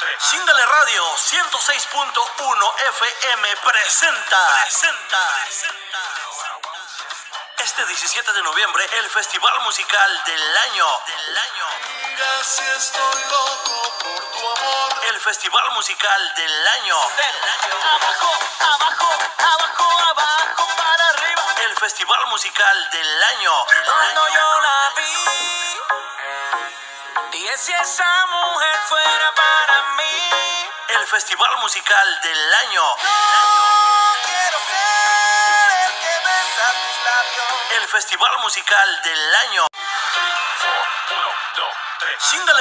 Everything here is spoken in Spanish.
Singale Radio 106.1 FM presenta. Presenta. Este 17 de noviembre, el Festival Musical del Año. Del año. Mira si estoy loco por tu amor. El Festival Musical del Año. Abajo, abajo, abajo, abajo, para arriba. El Festival Musical del Año. Cuando yo la vi, dije si esa mujer fuera Festival Musical del Año. El Festival Musical del Año. Uno, dos, tres. Singale